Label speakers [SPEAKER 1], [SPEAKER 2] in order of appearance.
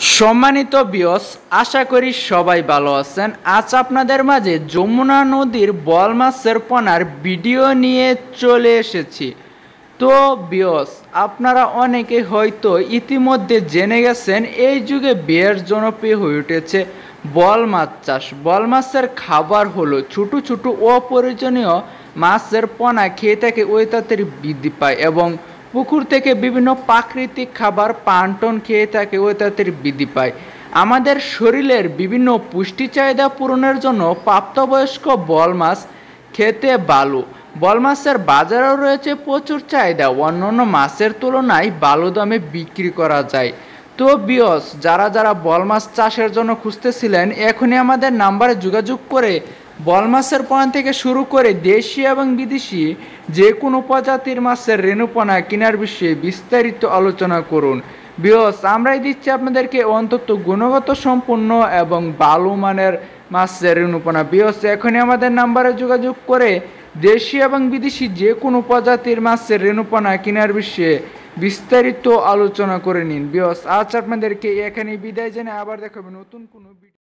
[SPEAKER 1] সম্মানিত বিয়স, আশা করি সবাই ভালো আছেন। আজ আপনাদের মাঝে যমুনা নদীর বল মাছের পোনার ভিডিও নিয়ে চলে এসেছি। তো বিয়স, আপনারা অনেকে হয়তো ইতিমধ্যে জেনে গেছেন, এই যুগে বেশ জনপ্রিয় হয়ে উঠেছে বল মাছ চাষ। বল মাছের খাবার হলো ছোট ছোট, অপ্রয়োজনীয় মাছের পোনা খেয়ে থাকে ওই তাড়াতাড়ি বৃদ্ধি পায় এবং পুকুর থেকে বিভিন্ন প্রাকৃতিক খাবার, পান্টন খেয়ে থাকে ও তাদের বৃদ্ধি পায়। আমাদের শরীরের বিভিন্ন পুষ্টি চাহিদা পূরণের জন্য প্রাপ্তবয়স্ক বল মাছ খেতে ভালো বল মাছের বাজারেও রয়েছে প্রচুর চাহিদা। অন্যান্য মাছের তুলনায় ভালো দামে বিক্রি করা যায়। তো বিয়স যারা যারা বল মাছ চাষের জন্য খুঁজতেছিলেন, এখনই আমাদের নাম্বারে যোগাযোগ করে বল মাছের পয়েন্ট থেকে শুরু করে দেশি এবং বিদেশি যে কোনো প্রজাতির মাছের রেণুপনা কেনার বিষয়ে বিস্তারিত আলোচনা করুন। বিয়স আমরাই দিচ্ছি আপনাদেরকে অন্তত গুণগত সম্পন্ন এবং ভালো মানের মাছের রেণুপনা। বিয়স এখনই আমাদের নাম্বারে যোগাযোগ করে দেশি এবং বিদেশি যে কোনো প্রজাতির মাছের রেণুপনা কেনার বিষয়ে বিস্তারিত আলোচনা করে নিন। বিয়স আজ আপনাদেরকে এখানে বিদায় জেনে আবার দেখাবে নতুন কোনো